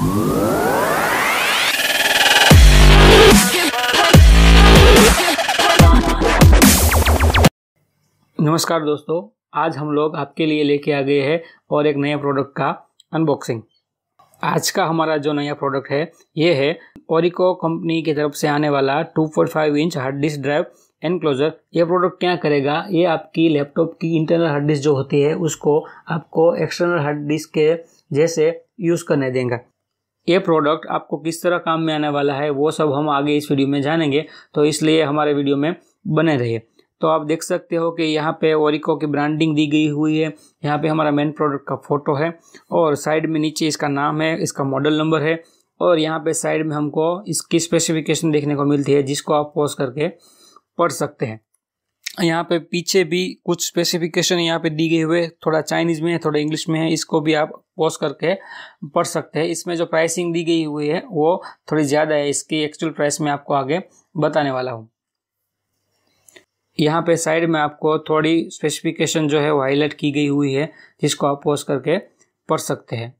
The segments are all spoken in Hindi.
नमस्कार दोस्तों, आज हम लोग आपके लिए लेके आ गए हैं और एक नए प्रोडक्ट का अनबॉक्सिंग आज का हमारा जो नया प्रोडक्ट है, ये है ओरिको कंपनी की तरफ़ से आने वाला 2.5 inch hard disk drive enclosure ये प्रोडक्ट क्या करेगा? ये आपकी लैपटॉप की इंटरनल हार्ड डिस्क जो होती है, उसको आपको एक्सटर्नल हार्ड डिस्क के जैसे यूज़ करने देंगे। ये प्रोडक्ट आपको किस तरह काम में आने वाला है, वो सब हम आगे इस वीडियो में जानेंगे। तो इसलिए हमारे वीडियो में बने रहिए। तो आप देख सकते हो कि यहाँ पे ओरिको की ब्रांडिंग दी गई हुई है। यहाँ पे हमारा मेन प्रोडक्ट का फ़ोटो है और साइड में नीचे इसका नाम है, इसका मॉडल नंबर है और यहाँ पे साइड में हमको इसकी स्पेसिफिकेशन देखने को मिलती है, जिसको आप पॉज करके पढ़ सकते हैं। यहाँ पे पीछे भी कुछ स्पेसिफिकेशन यहाँ पे दी गई हुए थोड़ा चाइनीज़ में है, थोड़ा इंग्लिश में है, इसको भी आप पॉज करके पढ़ सकते हैं। इसमें जो प्राइसिंग दी गई हुई है, वो थोड़ी ज़्यादा है। इसकी एक्चुअल प्राइस में आपको आगे बताने वाला हूँ। यहाँ पे साइड में आपको थोड़ी स्पेसिफिकेशन जो है, वो हाईलाइट की गई हुई है, जिसको आप पोस्ट करके पढ़ सकते हैं।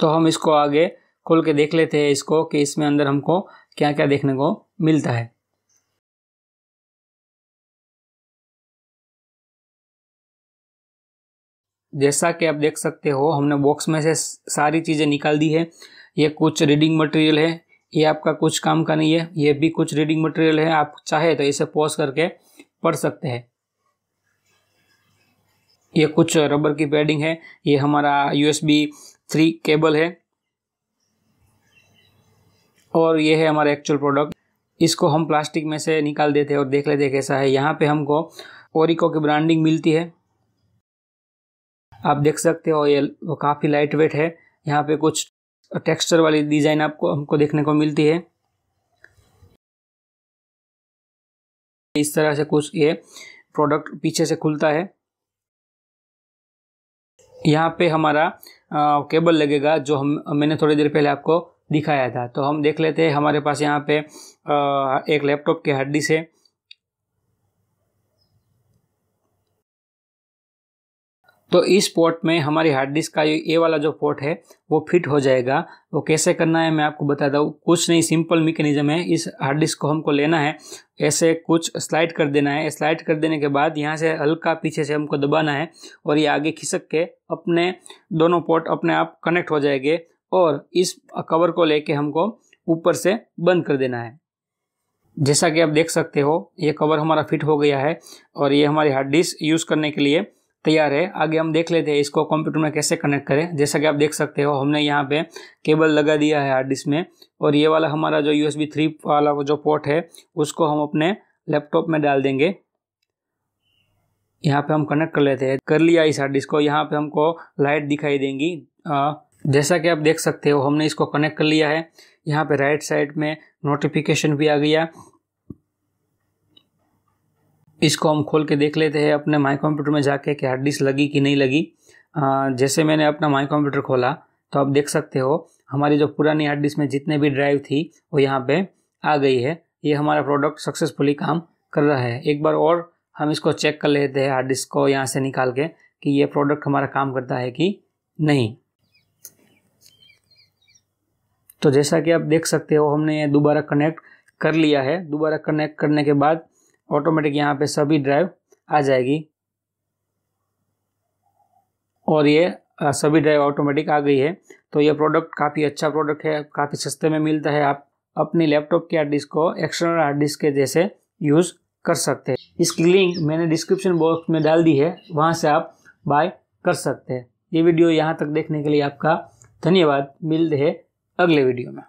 तो हम इसको आगे खोल के देख लेते हैं इसको कि इसमें अंदर हमको क्या क्या देखने को मिलता है। जैसा कि आप देख सकते हो, हमने बॉक्स में से सारी चीज़ें निकाल दी है। ये कुछ रीडिंग मटेरियल है, ये आपका कुछ काम का नहीं है, ये भी कुछ रीडिंग मटेरियल है, आप चाहे तो इसे पॉज करके पढ़ सकते हैं। ये कुछ रबर की पैडिंग है, ये हमारा यूएसबी थ्री केबल है। और ये है हमारा एक्चुअल प्रोडक्ट इसको हम प्लास्टिक में से निकाल देते हैं और देख लेते कैसा है। यहाँ पे हमको ओरिको की ब्रांडिंग मिलती है। आप देख सकते हो ये काफ़ी लाइट वेट है। यहाँ पे कुछ टेक्सचर वाली डिज़ाइन आपको हमको देखने को मिलती है। इस तरह से कुछ ये प्रोडक्ट पीछे से खुलता है। यहाँ पे हमारा आ, केबल लगेगा जो हम मैंने थोड़ी देर पहले आपको दिखाया था। तो हम देख लेते हैं, हमारे पास यहाँ पे एक लैपटॉप की हार्ड डिस्क है तो इस पोर्ट में हमारी हार्ड डिस्क का ये वाला जो पोर्ट है, वो फिट हो जाएगा। वो कैसे करना है, मैं आपको बताता हूँ कुछ नहीं सिंपल मैकेनिज्म है। इस हार्ड डिस्क को हमको लेना है। ऐसे कुछ स्लाइड कर देना है। स्लाइड कर देने के बाद यहाँ से हल्का पीछे से हमको दबाना है और ये आगे खिसक के अपने दोनों पोर्ट अपने आप कनेक्ट हो जाएँगे। और इस कवर को लेके हमको ऊपर से बंद कर देना है। जैसा कि आप देख सकते हो ये कवर हमारा फिट हो गया है और ये हमारी हार्ड डिस्क यूज़ करने के लिए तैयार है। आगे हम देख लेते हैं इसको कंप्यूटर में कैसे कनेक्ट करें। जैसा कि आप देख सकते हो हमने यहाँ पे केबल लगा दिया है हार्ड डिस्क में और ये वाला हमारा जो यू थ्री वाला जो पोर्ट है उसको हम अपने लैपटॉप में डाल देंगे। यहाँ पे हम कनेक्ट कर लेते हैं। कर लिया इस हार्ड डिस्क को। यहाँ पे हमको लाइट दिखाई देंगी। आ, जैसा कि आप देख सकते हो हमने इसको कनेक्ट कर लिया है। यहाँ पे राइट साइड में नोटिफिकेशन भी आ गया। इसको हम खोल के देख लेते हैं अपने माई कंप्यूटर में जाके कि हार्ड डिस्क लगी कि नहीं लगी। आ, जैसे मैंने अपना माई कंप्यूटर खोला तो आप देख सकते हो हमारी जो पुरानी हार्ड डिस्क में जितने भी ड्राइव थी वो यहाँ पे आ गई है। ये हमारा प्रोडक्ट सक्सेसफुली काम कर रहा है। एक बार और हम इसको चेक कर लेते हैं हार्ड डिस्क को यहाँ से निकाल के कि ये प्रोडक्ट हमारा काम करता है कि नहीं। तो जैसा कि आप देख सकते हो, हमने दोबारा कनेक्ट कर लिया है। दोबारा कनेक्ट करने के बाद ऑटोमेटिक यहाँ पे सभी ड्राइव आ जाएगी। और ये सभी ड्राइव ऑटोमेटिक आ गई है। तो ये प्रोडक्ट काफ़ी अच्छा प्रोडक्ट है, काफ़ी सस्ते में मिलता है। आप अपनी लैपटॉप की हार्ड डिस्क को एक्सटर्नल हार्ड डिस्क के जैसे यूज़ कर सकते हैं। इसकी लिंक मैंने डिस्क्रिप्शन बॉक्स में डाल दी है, वहाँ से आप बाय कर सकते हैं। ये वीडियो यहाँ तक देखने के लिए आपका धन्यवाद। मिलते हैं अगले वीडियो में।